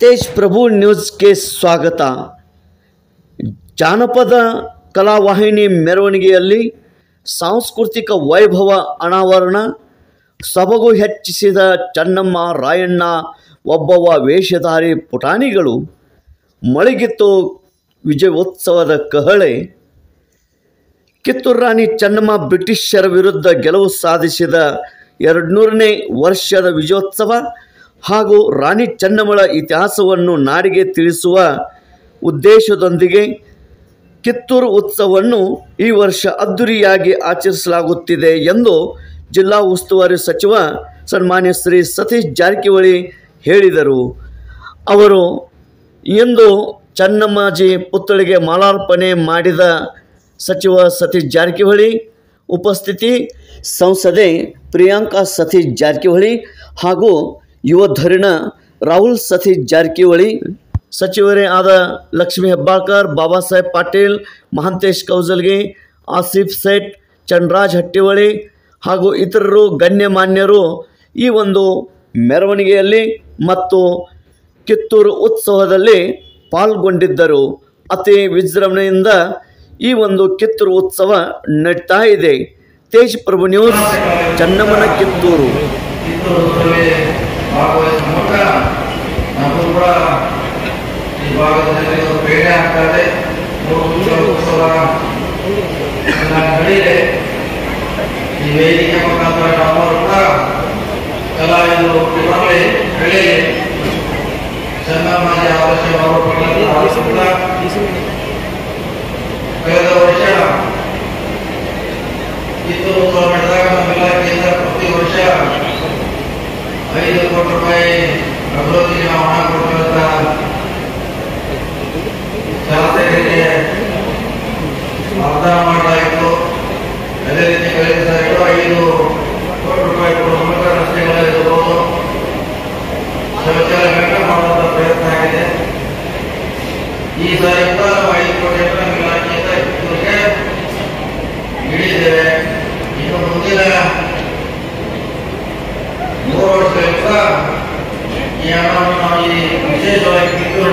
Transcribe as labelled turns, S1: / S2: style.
S1: ತೇಜ್ ಪ್ರಭು ನ್ಯೂಸ್ಗೆ ಸ್ವಾಗತ. ಜಾನಪದ ಕಲಾವಾಹಿನಿ ಮೆರವಣಿಗೆಯಲ್ಲಿ ಸಾಂಸ್ಕೃತಿಕ ವೈಭವ ಅನಾವರಣ, ಸೊಬಗು ಹೆಚ್ಚಿಸಿದ ಚನ್ನಮ್ಮ ರಾಯಣ್ಣ, ಒಬ್ಬವ ವೇಷಧಾರಿ ಪುಟಾಣಿಗಳು, ಮಳಿಗಿತ್ತು ವಿಜಯೋತ್ಸವದ ಕಹಳೆ, ಕಿತ್ತೂರು ರಾಣಿ ಚೆನ್ನಮ್ಮ ಬ್ರಿಟಿಷರ ವಿರುದ್ಧ ಗೆಲುವು ಸಾಧಿಸಿದ ಎರಡುನೂರನೇ ವರ್ಷದ ವಿಜಯೋತ್ಸವ ಹಾಗೂ ರಾಣಿ ಚೆನ್ನಮ್ಮಳ ಇತಿಹಾಸವನ್ನು ನಾಡಿಗೆ ತಿಳಿಸುವ ಉದ್ದೇಶದೊಂದಿಗೆ ಕಿತ್ತೂರು ಉತ್ಸವವನ್ನು ಈ ವರ್ಷ ಅದ್ದೂರಿಯಾಗಿ ಆಚರಿಸಲಾಗುತ್ತಿದೆ ಎಂದು ಜಿಲ್ಲಾ ಉಸ್ತುವಾರಿ ಸಚಿವ ಸನ್ಮಾನ್ಯ ಶ್ರೀ ಸತೀಶ್ ಜಾರಕಿಹೊಳಿ ಹೇಳಿದರು. ಅವರು, ಇಂದು ಚನ್ನಮ್ಮಾಜಿ ಪುತ್ಥಳಿಗೆ ಮಾಲಾರ್ಪಣೆ ಮಾಡಿದ ಸಚಿವ ಸತೀಶ್ ಜಾರಕಿಹೊಳಿ, ಉಪಸ್ಥಿತಿ, ಸಂಸದೆ ಪ್ರಿಯಾಂಕಾ ಸತೀಶ್ ಜಾರಕಿಹೊಳಿ ಹಾಗೂ ಯುವ ಧುರೀಣ ರಾಹುಲ್ ಸತೀಶ್ ಜಾರಕಿಹೊಳಿ, ಸಚಿವರೇ ಆದ ಲಕ್ಷ್ಮೀ ಹೆಬ್ಬಾಳ್ಕರ್, ಬಾಬಾ ಸಾಹೇಬ್ ಪಾಟೀಲ್, ಮಹಾಂತೇಶ್ ಕೌಜಲ್ಗಿ, ಆಸಿಫ್ ಸೇಠ್, ಚಂದ್ರಾಜ್ ಹಟ್ಟಿಹೊಳಿ ಹಾಗೂ ಇತರರು ಗಣ್ಯಮಾನ್ಯರು ಈ ಒಂದು ಮೆರವಣಿಗೆಯಲ್ಲಿ ಮತ್ತು ಕಿತ್ತೂರು ಉತ್ಸವದಲ್ಲಿ ಪಾಲ್ಗೊಂಡಿದ್ದರು. ಅತಿ ವಿಜೃಂಭಣೆಯಿಂದ ಈ ಒಂದು ಕಿತ್ತೂರು ಉತ್ಸವ ನಡೀತಾ ಇದೆ. ತೇಜ್ ಪ್ರಭು ನ್ಯೂಸ್,
S2: ಚನ್ನಮ್ಮನ
S1: ಕಿತ್ತೂರು.
S2: ಭಾಗವಹಿಸುವ ಮೂಲಕ ನಮಗೂ ಕೂಡ ಈ ಭಾಗದಲ್ಲಿ ಒಂದು ಆಗ್ತದೆ ಉತ್ಸವ ನಡೆಯಿದೆ. ಈ ವೇದಿಕೆ ಮುಖಾಂತರ ನಮ್ಮವರು ಕೂಡ ಕಲಾವಿದರು ಇವಾಗಲೇ ಬೆಳೆಯಲಿ ಚೆನ್ನಮ್ಮಾಜಿ ಆದರ್ಶ ಅವರು ಐದು ಕೋಟಿ ರೂಪಾಯಿ ಅಭಿವೃದ್ಧಿಗೆ ನಾವು ಹಣ ಕೊಟ್ಟಿರುವಂತ ಶಾಸಕರಿಗೆ ವಾಗ್ದಾನ ಮಾಡಲಾಯಿತು ಅದೇ ರೀತಿ ಕಳೆದ ಸಾರಿಗೂ ಐದು ಕೋಟಿ ರೂಪಾಯಿ ಕೊಡುವ ಮೂಲಕ ರಸ್ತೆಗಳಿರ್ಬೋದು ಶೌಚಾಲಯಗಳನ್ನ ಮಾಡುವಂತ ಪ್ರಯತ್ನ ಆಗಿದೆ. ಈ ಸಾರಿ ಐದು ಕೋಟಿ विशेष व्यक्तित्व